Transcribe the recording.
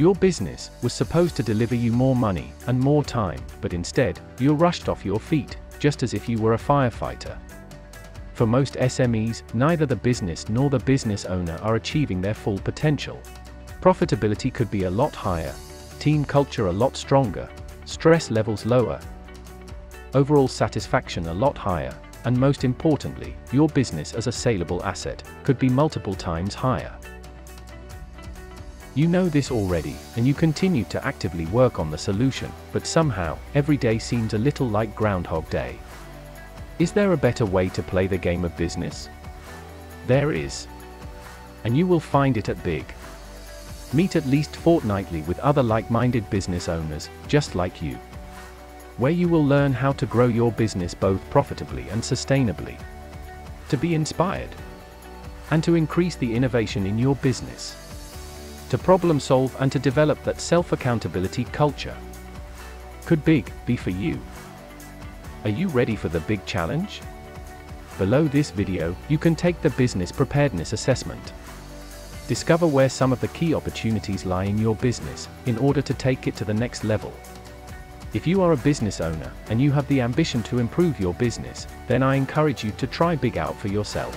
Your business was supposed to deliver you more money and more time, but instead, you're rushed off your feet, just as if you were a firefighter. For most SMEs, neither the business nor the business owner are achieving their full potential. Profitability could be a lot higher, team culture a lot stronger, stress levels lower, overall satisfaction a lot higher, and most importantly, your business as a saleable asset could be multiple times higher. You know this already, and you continue to actively work on the solution, but somehow, every day seems a little like Groundhog Day. Is there a better way to play the game of business? There is. And you will find it at Big. Meet at least fortnightly with other like-minded business owners, just like you. Where you will learn how to grow your business both profitably and sustainably. To be inspired. And to increase the innovation in your business. To problem solve and to develop that self-accountability culture. Could big be for you? Are you ready for the big challenge? Below this video, you can take the business preparedness assessment. Discover where some of the key opportunities lie in your business, in order to take it to the next level. If you are a business owner, and you have the ambition to improve your business, then I encourage you to try Big out for yourself.